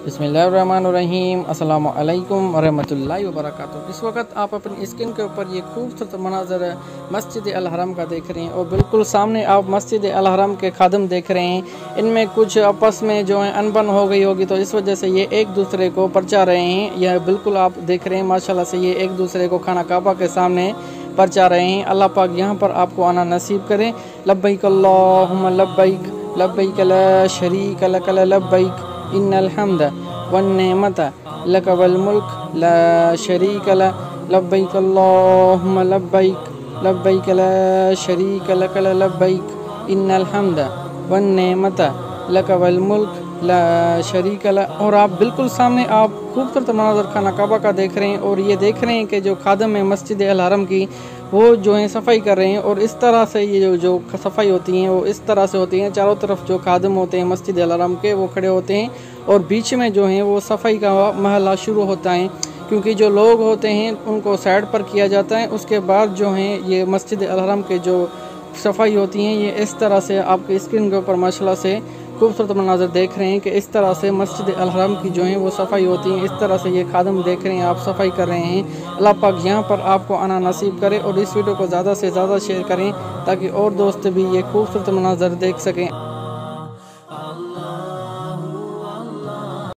बसमीम अल्लाम वरहमतुल्लाहि वबरकातुहू। इस वक्त आप अपनी स्क्रीन के ऊपर ये खूबसूरत मनाजर मस्जिद अलहरम का देख रहे हैं और बिल्कुल सामने आप मस्जिद अलहरम के खादम देख रहे हैं। इनमें कुछ आपस में जो है अनबन हो गई होगी तो इस वजह से ये एक दूसरे को परचा रहे हैं। यह बिल्कुल आप देख रहे हैं, माशाल्लाह से ये एक दूसरे को खाना काबा के सामने परचा रहे हैं। अल्लाह पाक यहाँ पर आपको आना नसीब करें। लब्बैक अल्लाहुम्मा लब्बैक लब्बैक ला शरीक लक लब्बैक। इन्नल वन्नमत लक वलमुल्क ला शरीक लब्बैक अल्लाहुम्मा लब्बैक लब्बैक ला शरीक लक लब्बैक इन्नल हम्द वन्नमत लक वलमुल्क ला शरीक ला और आप बिल्कुल सामने आप खूबसूरत मनाजर खाना काबा का देख रहे हैं और ये देख रहे हैं कि जो खादम है मस्जिद अलहरम की वो जो है सफ़ाई कर रहे हैं और इस तरह से ये जो जो सफ़ाई होती हैं, वो इस तरह से होती हैं। चारों तरफ़ जो खादम होते हैं, मस्जिद अलाराम के, वो खड़े होते हैं और बीच में जो है वो सफ़ाई का महला शुरू होता है। क्योंकि जो लोग होते हैं, उनको साइड पर किया जाता है। उसके बाद जो हैं ये मस्जिद अलहरम के जो सफ़ाई होती हैं। ये इस तरह से आपके स्क्रीन के ऊपर माशाला से खूबसूरत मनाजर देख रहे हैं कि इस तरह से मस्जिद अलहरम की जो है वो सफ़ाई होती है। इस तरह से ये खादम देख रहे हैं, आप सफ़ाई कर रहे हैं। अल्लाह पाक यहाँ पर आपको आना नसीब करे और इस वीडियो को ज़्यादा से ज़्यादा शेयर करें ताकि और दोस्त भी ये खूबसूरत मनाजर देख सकें।